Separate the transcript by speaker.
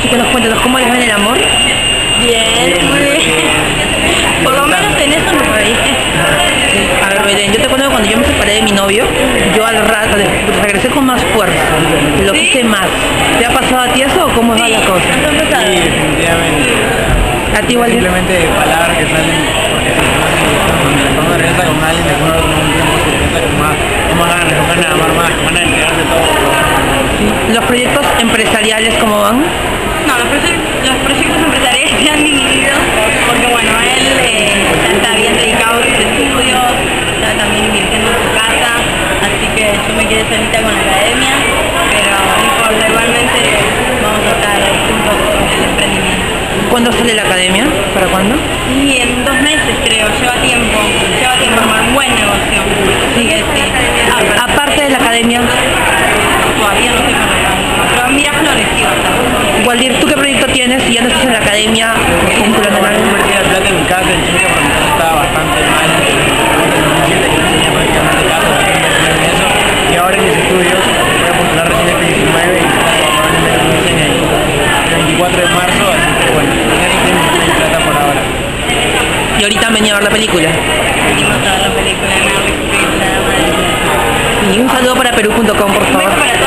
Speaker 1: chicos, cuéntanos cómo les ven el amor.
Speaker 2: Bien, muy bien. Por lo menos en eso nos reí.
Speaker 1: A ver, Belén, yo te cuento que cuando yo me separé de mi novio, yo al rato regresé con más fuerza, lo
Speaker 2: ¿Sí?
Speaker 1: quise más. ¿Te ha pasado a ti eso o cómo va la cosa?
Speaker 3: Sí, definitivamente.
Speaker 1: A ti, Waldir.
Speaker 3: Simplemente palabras que salen porque cuando la persona regresa con alguien de acuerdo con un tiempo se regresa con más, con más ganas, con ganas de amar más, con ganas de todo.
Speaker 1: Los proyectos empresariales, ¿cómo van?
Speaker 2: Los, proye- los proyectos empresariales se han dividido porque, bueno, él eh, está bien dedicado a sus estudios, está también invirtiendo en su casa, así que yo me quedé solita con la academia, pero no importa, igualmente vamos a estar juntos con el emprendimiento.
Speaker 1: ¿Cuándo sale la academia? ¿Para cuándo?
Speaker 2: Y en dos meses creo, lleva tiempo, lleva tiempo armar un buen negocio, así que sí.
Speaker 1: A- aparte de la academia,
Speaker 2: Todavía no sé cómo pero mira.
Speaker 1: Waldir, ¿tú qué tienes? Si ya no estás en la academia,
Speaker 3: la plata en casa en Chile porque mi casa estaba bastante mal. Desde el 2017 yo no tenía prácticamente casa, bastante inversión en eso. Y ahora en mis estudios voy a postular recién 19 y probablemente el 24 de marzo, así que bueno, en eso tengo mi plata por ahora.
Speaker 1: Y ahorita venía a ver la película.
Speaker 2: Venimos a ver la película de Netflix, la madre.
Speaker 1: Y un saludo para perú.com, por favor.